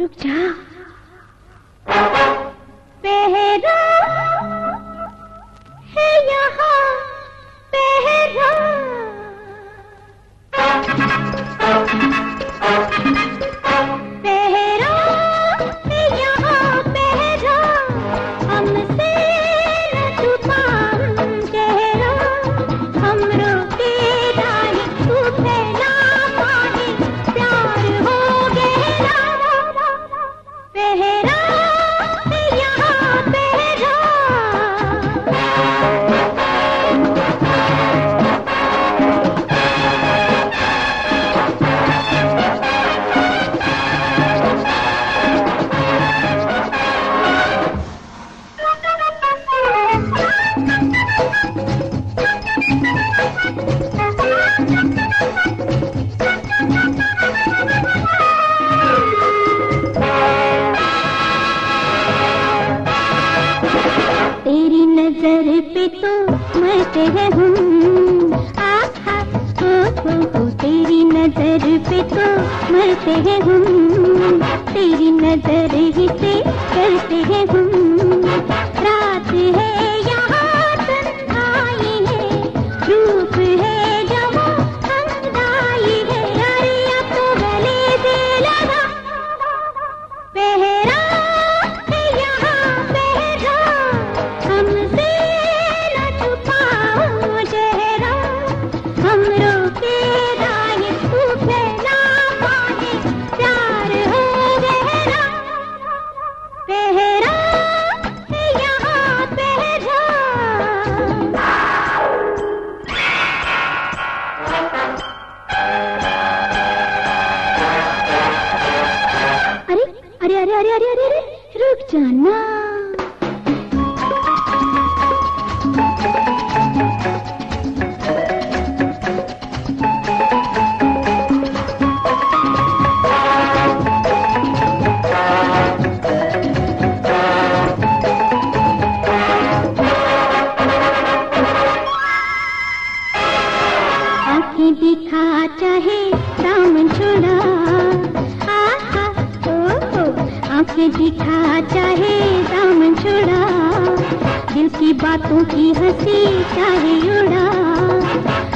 रुक जा। नज़र पे तो मरते हैं हम आहा ओ तेरी नज़र पे तो मरते हैं तेरी नज़र ही से करते हैं हम अरे अरे अरे अरे अरे रुक जाना। दिखा चाहे दामन छोड़ा आँखें दिखा चाहे दाम जुड़ा। दिल की बातों की हँसी, चाहे उड़ा।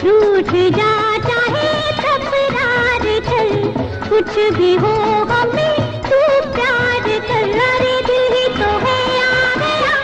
रूठ जा, चाहे थपरार कर। कुछ भी हो हमें, तू प्यार कर। अरे दिल तो है आ गया